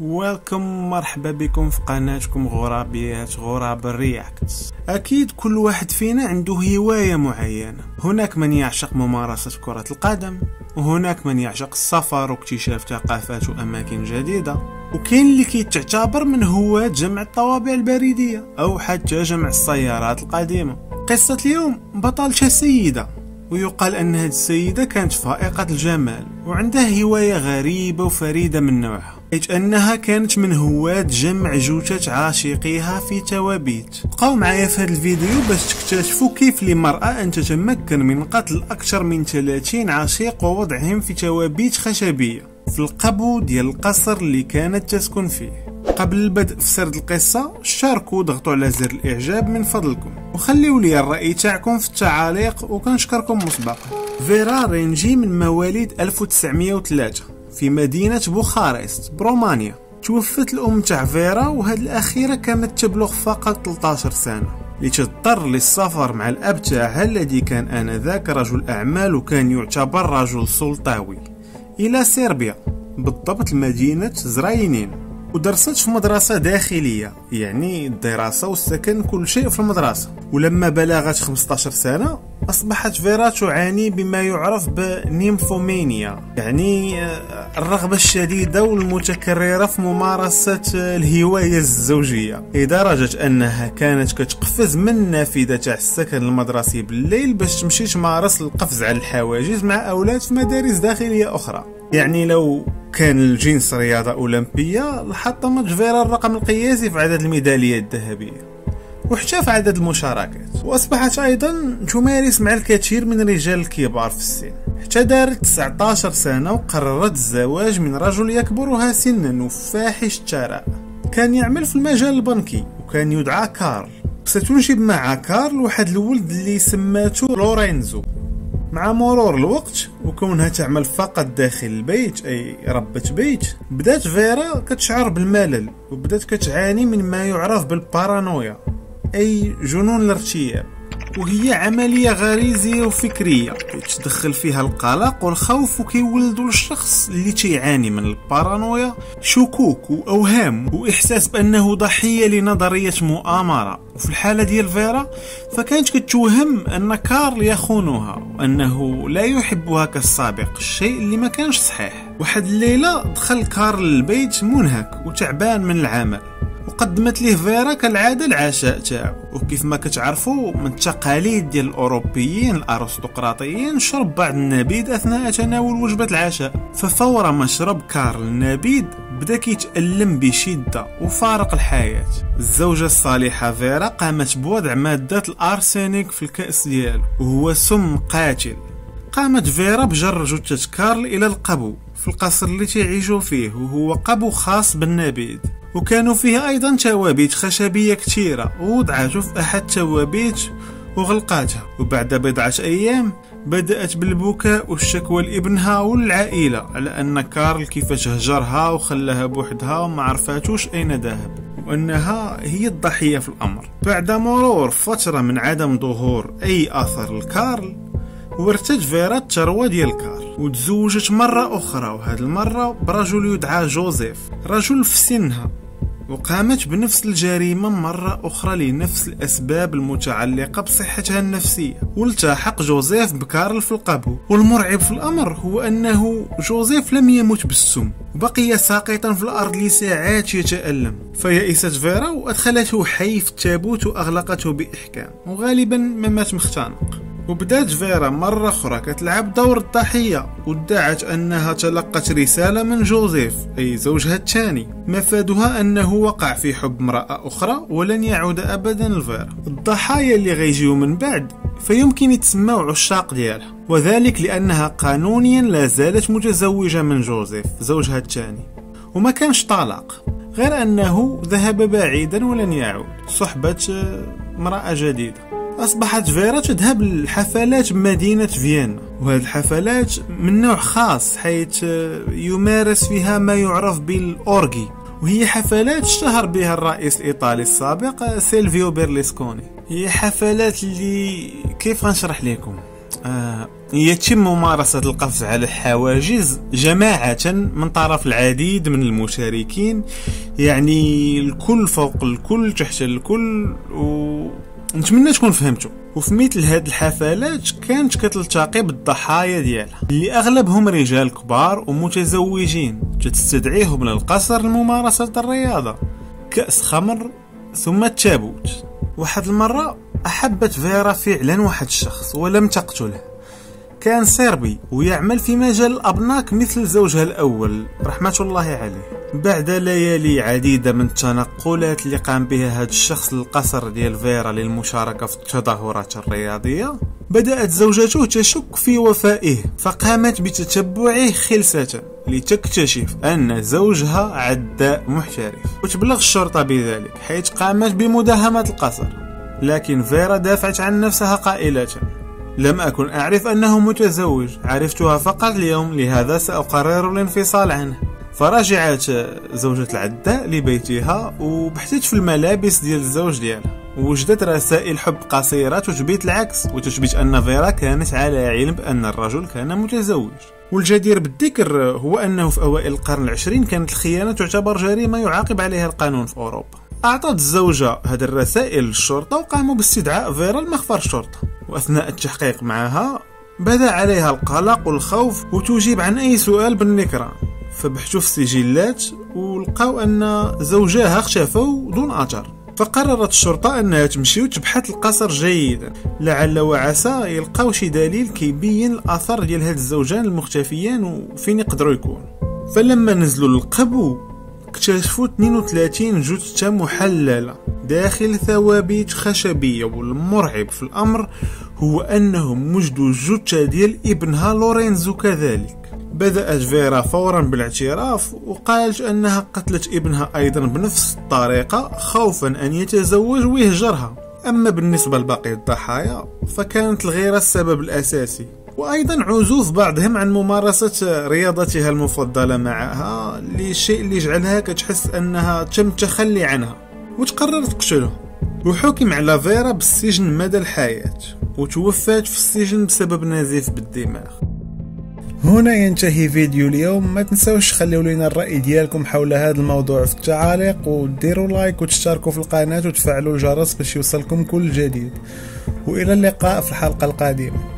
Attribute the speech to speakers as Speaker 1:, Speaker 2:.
Speaker 1: ويلكم مرحبا بكم في قناتكم غرابيات غراب الرياكت أكيد كل واحد فينا عنده هواية معينة. هناك من يعشق ممارسة كرة القدم وهناك من يعشق السفر واكتشاف ثقافات وأماكن جديدة. وكاين اللي كيتعتبر من هواة جمع الطوابع البريدية أو حتى جمع السيارات القديمة. قصة اليوم بطلتها سيدة. ويقال أن هذه السيدة كانت فائقة الجمال وعندها هواية غريبة وفريدة من نوعها. حيث أنها كانت من هواة جمع جثث عاشقيها في توابيت بقاو معايا في هذا الفيديو باش تكتشفوا كيف لمرأة أن تتمكن من قتل أكثر من 30 عشيق ووضعهم في توابيت خشبية في القبو ديال القصر اللي كانت تسكن فيه. قبل البدء في سرد القصة شاركوا ضغطوا على زر الإعجاب من فضلكم. وخليوا لي الرأي تاعكم في التعاليق وكنشكركم مسبقا. فيرا رينجي من مواليد 1903 في مدينة بوخارست برومانيا. توفت الأم تاع فيرا وهاد الأخيرة كانت تبلغ فقط 13 سنة. لتضطر للسفر مع الأب تاعها الذي كان آنذاك رجل أعمال وكان يعتبر رجل سلطوي. إلى صربيا. بالضبط مدينة زراينين ودرست في مدرسة داخلية يعني الدراسة والسكن كل شيء في المدرسة. ولما بلغت 15 سنة أصبحت فيرا تعاني بما يعرف بنيمفومينيا يعني آه، الرغبة الشديدة والمتكررة في ممارسة الهواية الزوجية. لدرجة أنها كانت كتقفز من النافذة تاع السكن المدرسي بالليل باش تمشي تمارس القفز على الحواجز مع أولاد في مدارس داخلية أخرى. يعني لو كان الجنس رياضة أولمبية لحطمت فيرا الرقم القياسي في عدد الميداليات الذهبية. وحتى في عدد المشاركات. وأصبحت أيضا تمارس مع الكثير من الرجال الكبار في السن. حتى دارت 19 سنة وقررت الزواج من رجل يكبرها سنا وفاحش الثراء كان يعمل في المجال البنكي وكان يدعى كارل. ستنجب مع كارل واحد الولد اللي سماتو لورينزو. مع مرور الوقت وكونها تعمل فقط داخل البيت أي ربة بيت بدات فيرا كتشعر بالملل وبدات كتعاني من ما يعرف بالبارانويا أي جنون الارتياب. وهي عملية غريزية وفكرية كيتدخل فيها القلق والخوف وكيولدوا للشخص اللي تيعاني من البارانويا شكوك وأوهام وإحساس بأنه ضحية لنظرية مؤامرة. وفي الحالة ديال فيرا فكانت كتوهم أن كارل يخونها وأنه لا يحبها كالسابق الشيء اللي ما كانش صحيح. واحد الليلة دخل كارل البيت منهك وتعبان من العمل. وقدمت ليه فيرا كالعادة العشاء تاعو وكيف ما كتعرفوا من التقاليد ديال الأوروبيين الأرستقراطيين شرب بعض النبيذ أثناء تناول وجبة العشاء. ففور ما شرب كارل النبيذ بدا كيتألم بشدة وفارق الحياة. الزوجة الصالحة فيرا قامت بوضع مادة الأرسينيك في الكأس ديالو وهو سم قاتل. قامت فيرا بجر جثة كارل إلى القبو في القصر اللي تعيشوا فيه وهو قبو خاص بالنبيذ. وكانوا فيه أيضا توابيت خشبية كثيرة ووضعته في أحد التوابيت وغلقاتها. وبعد بضعة أيام بدأت بالبكاء والشكوى لإبنها والعائلة على أن كارل كيفاش هجرها وخلاها بوحدها وما عرفاتوش أين ذهب وأنها هي الضحية في الأمر. بعد مرور فترة من عدم ظهور أي أثر لكارل ورثت فيرا الثروة ديال كارل. وتزوجت مرة أخرى وهذه المرة برجل يدعى جوزيف. رجل في سنها وقامت بنفس الجريمة مرة أخرى لنفس الأسباب المتعلقة بصحتها النفسية. والتحق جوزيف بكارل في القبو. والمرعب في الأمر هو أنه جوزيف لم يمت بالسم. بقي ساقطا في الأرض لساعات يتألم. فيئست فيرا وأدخلته حي في التابوت وأغلقته بإحكام. وغالبا ما مات مختنق. وبدأت فيرا مرة أخرى كتلعب دور الضحية وادعت أنها تلقت رسالة من جوزيف أي زوجها الثاني. مفادها أنه وقع في حب امرأة أخرى ولن يعود أبدا لفيرا الضحايا اللي غيجيو من بعد فيمكن يتسموا عشاق ديالها. وذلك لأنها قانونيا لا زالت متزوجة من جوزيف زوجها الثاني. وما كانش طلاق غير أنه ذهب بعيدا ولن يعود. صحبة امرأة جديدة. أصبحت فيرا تذهب للحفلات بمدينة فيينا وهذه الحفلات من نوع خاص حيث يمارس فيها ما يعرف بال orgy وهي حفلات اشتهر بها الرئيس الإيطالي السابق سيلفيو بيرلسكوني. هي حفلات اللي كيف غنشرح لكم؟ آه يتم ممارسة القفز على الحواجز جماعة من طرف العديد من المشاركين يعني الكل فوق الكل تحت الكل و نتمنى تكون فهمتوا وفي مثل هاد الحفلات كانت كتلتقي بالضحايا ديالها. اللي أغلبهم رجال كبار ومتزوجين. تستدعيهم للقصر لممارسة الرياضة. كأس خمر ثم التابوت. واحد المرة أحبت فيرا فعلا واحد الشخص ولم تقتله. كان صربي ويعمل في مجال الأبناك مثل زوجها الأول رحمة الله عليه. بعد ليالي عديدة من التنقلات اللي قام بها هذا الشخص للقصر ديال فيرا للمشاركة في التظاهرات الرياضية بدأت زوجته تشك في وفائه فقامت بتتبعه خلسة لتكتشف أن زوجها عداء محترف وتبلغ الشرطة بذلك حيث قامت بمداهمة القصر. لكن فيرا دافعت عن نفسها قائلة لم أكن أعرف أنه متزوج. عرفتها فقط اليوم لهذا سأقرر الانفصال عنه. فرجعت زوجة العداء لبيتها وبحثت في الملابس ديال الزوج ديالها. وجدت رسائل حب قصيرة تثبت العكس وتثبت أن فيرا كانت على علم بأن الرجل كان متزوج. والجدير بالذكر هو أنه في أوائل القرن العشرين كانت الخيانة تعتبر جريمة يعاقب عليها القانون في أوروبا. أعطت الزوجة هذه الرسائل للشرطة وقاموا باستدعاء فيرا لمخفر الشرطة. وأثناء التحقيق معها بدا عليها القلق والخوف وتجيب عن أي سؤال بالنكران فبحثوا في السجلات ولقاو أن زوجها اختفوا دون أثر فقررت الشرطة أنها تمشي وتبحث القصر جيدا. لعل وعسى يلقاو شي دليل كيبين الأثر ديال هاد الزوجان المختفيان وفين يقدروا يكونوا. فلما نزلوا للقبو اكتشفوا 32 جثة محللة داخل ثوابت خشبية والمرعب في الأمر هو أنهم وجدوا جثة ديال ابنها لورينزو كذلك. بدأت فيرا فورا بالاعتراف وقالت أنها قتلت ابنها أيضا بنفس الطريقة خوفا أن يتزوج ويهجرها. أما بالنسبة لباقي الضحايا فكانت الغيرة السبب الأساسي. وأيضا عزوف بعضهم عن ممارسة رياضتها المفضلة معها لشيء اللي جعلها كتحس أنها تم التخلي عنها. وتقرر تقتله وحكم على فيرا بالسجن مدى الحياة وتوفات في السجن بسبب نزيف بالدماغ. هنا ينتهي فيديو اليوم. ما تنسوش خليو لنا الرأي ديالكم حول هذا الموضوع في التعاليق وديروا لايك وتشتركوا في القناة وتفعلوا الجرس باش يوصلكم كل جديد. وإلى اللقاء في الحلقة القادمة.